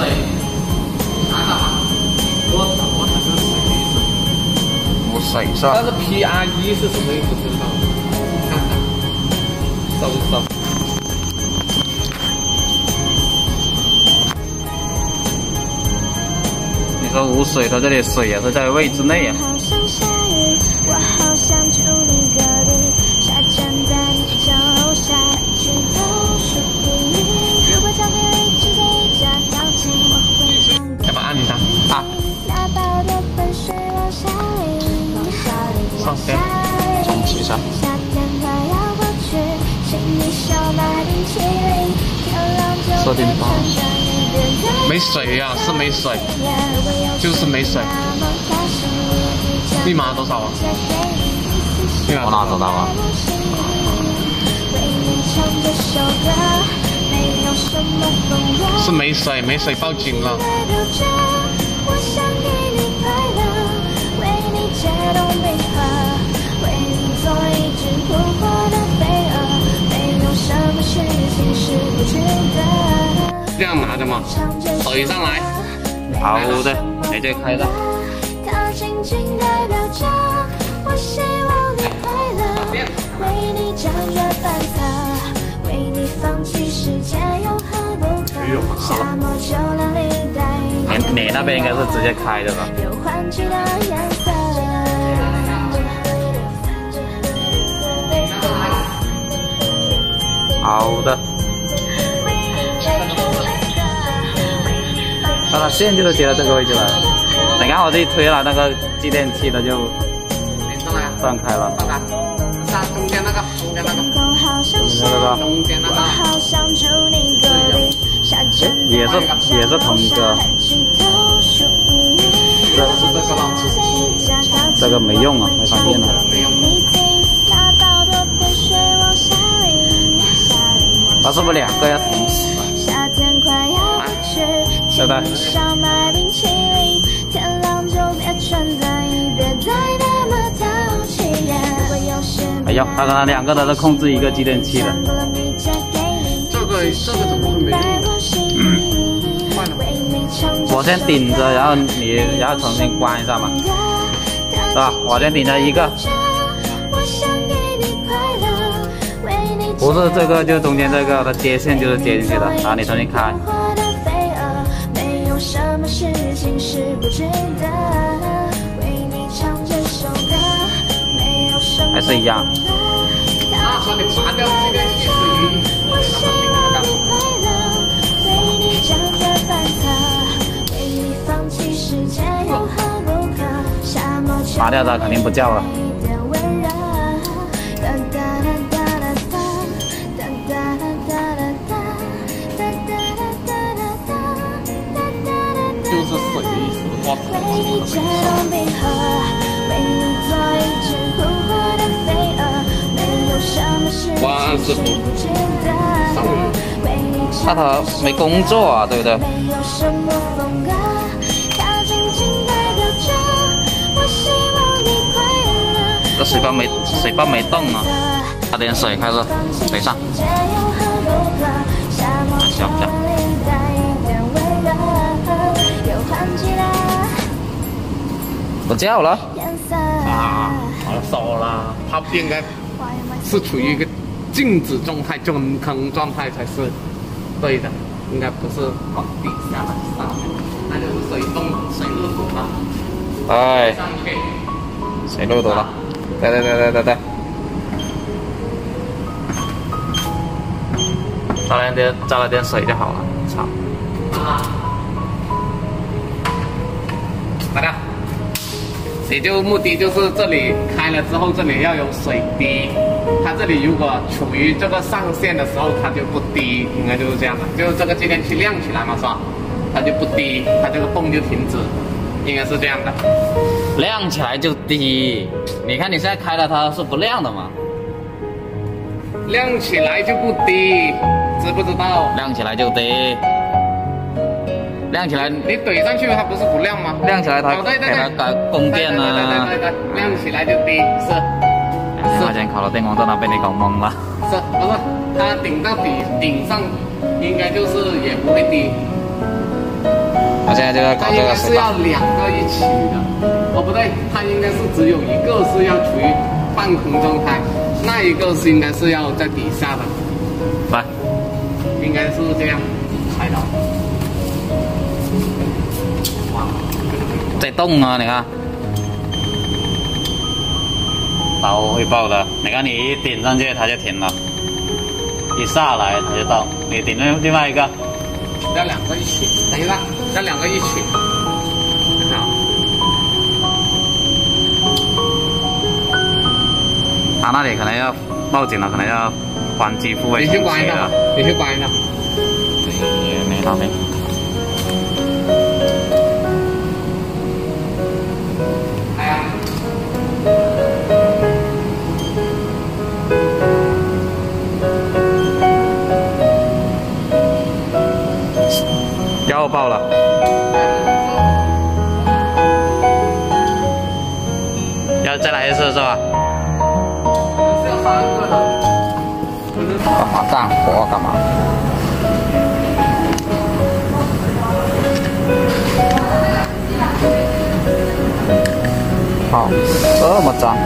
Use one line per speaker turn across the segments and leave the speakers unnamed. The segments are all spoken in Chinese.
水，看到吗？我操，我操，这个水的意思。
无水是吧
但？是 P R E 是什么意思？不知道。看看，搜一搜。
你说无水，它这里水也是在位置内啊。
没水呀、是没水，就是没水。密码多少啊？密码
我哪知道啊？
是没水，没水报警了。
干嘛的
嘛？怼上来。
好的，你这开的。
哎呦，你你
那边应该是直接开的吧？电就都接到这个位置了。你下我这一推了那个继电器，它就断开了。
中间那，中间那个，中间那个，
哎，
也是也是同一个。
这
个
没用啊，没发现了。它是不是两个要同时？
请你少买冰淇淋，天亮就别穿在意，别再那么淘气。如果有时
哎呦，它可能两个都是控制一个继电器的。
这个这个怎么会没用？换了。
我先顶着，然后你然后重新关一下嘛，是吧？我先顶着一个，不是这个就中间这个，它接线就是接进去的，然后你重新开。
什么事情是不值得为你唱这首歌，没有什么
还是一样。
那说你拔掉这边去是语音，
我希望你快乐，为你反侧，为你放弃世界有何不可？
拔掉它肯定不叫了。
就是水的意思，哇，哇，
这都上，
怕他没工作啊，对不对？这水泵没水泵没动啊，加点水开始水上，
行行。不
叫了，
啊，好了，少了，它不应该是处于一个静止状态、中坑状态才是对的，应该不是往底下来上面，那就是水动水路堵了，
哎。水漏多了，对对对对对对。加了点加了点水就好了，操！
啊，大家，也就目的就是这里开了之后，这里要有水滴。它这里如果处于这个上限的时候，它就不滴，应该就是这样的。就是这个继电器亮起来嘛，是吧？它就不滴，它这个泵就停止，应该是这样的。
亮起来就滴，你看你现在开了它是不亮的嘛？
亮起来就不滴，知不知道？
亮起来就低，亮起来
你怼上去它不是不亮吗？
亮起来它
哦对对对
给它改供电
呢对
啊。
对对对，亮起来就低，是。
两块钱烤了电工都能被你搞懵了。
是不是？它顶到底顶上，应该就是也不会低。
我现在就在搞这个是
要。两个一起的，哦不对，它应该是只有一个是要处于半空状态，那一个是应该是要在底下的，
来，
应该是这样踩到。
在动啊，你看，它会爆的。你看，你一顶上去，它就停了；一下来，它就到。你顶另另外一个，
要两个一起，等一下，要两个一起。好，
它那里可能要报警了，可能要关机付费
你
重启
去关一下吧
了。，
你去关一下。
也没到没。再来一次是吧？
是要三个的，可是
干嘛干活干嘛？好，这么脏。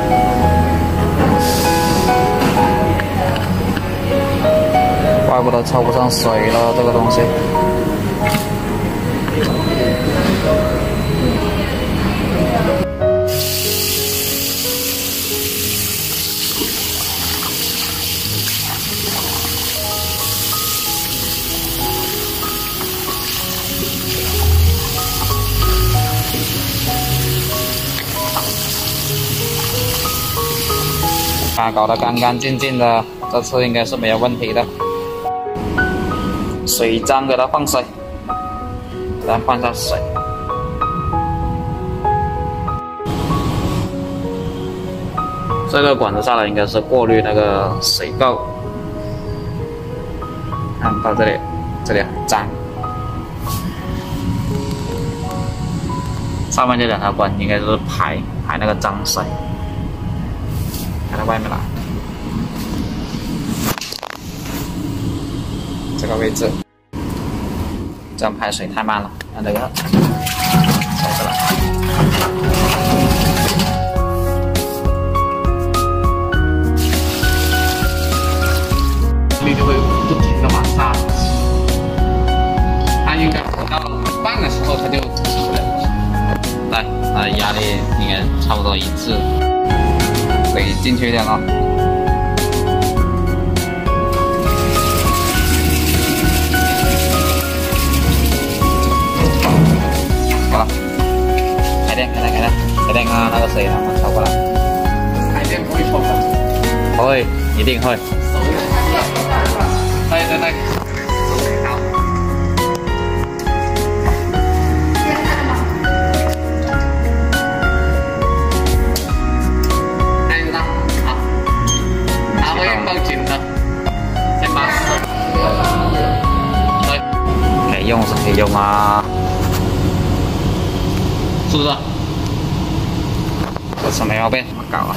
怪不得抽不上水了，这个东西。啊，搞得干干净净的，这次应该是没有问题的。水脏给它放水，给它放下水。这个管子下来应该是过滤那个水垢。看到这里，这里很脏。上面这两条管应该是排排那个脏水。外面来。这个位置，这样排水太慢了，让这个抽出来。
你就会不停的往下。它应该活到半的时候，它就洗不了。
来，它的压力应该差不多一致，水进去一点了。好了，开电，开电，开电，开电啊！那个水他们超过来，
开电不会错吧，
会，一定会。啊，
是不是？
这次没毛病，怎么搞啊？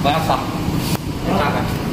不要扫，大概。